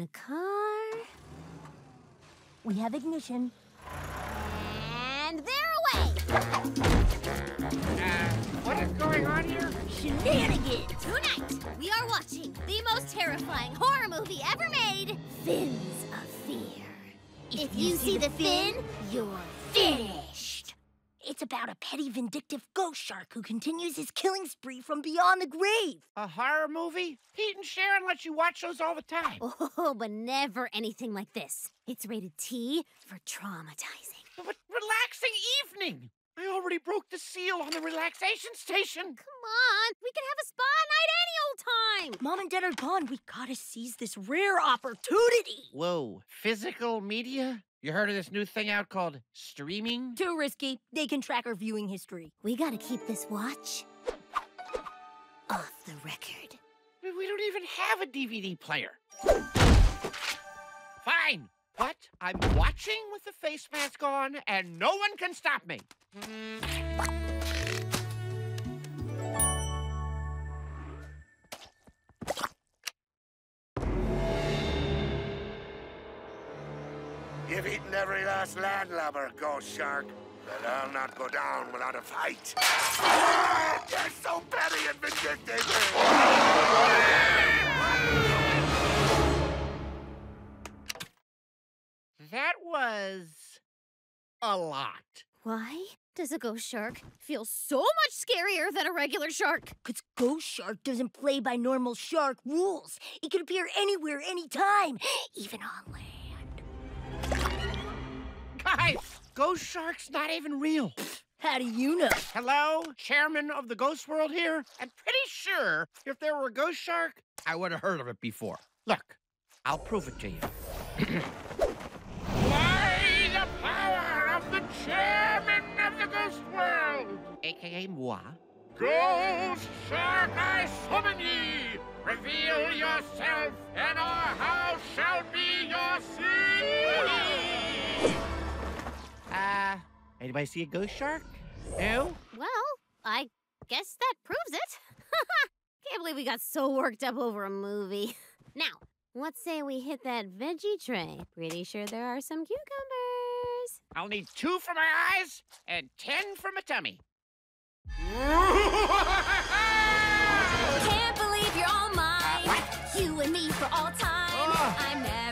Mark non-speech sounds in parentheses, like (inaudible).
the car. We have ignition. And they're away! Uh, what is going on here? Shenanigans! Tonight, we are watching the most terrifying horror movie ever made Fins of Fear. If, you, see, the fin, you're finished. It's about a petty, vindictive ghost shark who continues his killing spree from beyond the grave. A horror movie? Pete and Sharon let you watch those all the time. Oh, (laughs) but never anything like this. It's rated T for traumatizing. But relaxing evening. I already broke the seal on the relaxation station. Come on, we can have a spa night any old time. Mom and Dad are gone. We gotta seize this rare opportunity. Whoa, physical media? You heard of this new thing out called streaming? Too risky. They can track our viewing history. We gotta keep this watch off the record. We we don't even have a DVD player. Fine, but I'm watching with the face mask on, and no one can stop me. You've eaten every last landlubber, Ghost Shark. But I'll not go down without a fight. You're so petty and vindictive. That was a lot. Why does a ghost shark feel so much scarier than a regular shark? Because Ghost Shark doesn't play by normal shark rules. It can appear anywhere, anytime, even on land. Guys, Ghost Shark's not even real. How do you know? Hello, chairman of the ghost world here. I'm pretty sure if there were a ghost shark, I would have heard of it before. Look, I'll prove it to you. By the power of the chairman of the ghost world, aka moi. Ghost Shark, I summon anybody see a ghost shark? No? Well, I guess that proves it. (laughs) Can't believe we got so worked up over a movie. (laughs) Now, what say we hit that veggie tray? Pretty sure there are some cucumbers. I'll need two for my eyes and ten for my tummy. Can't believe you're all mine. You and me for all time. Oh. I'm never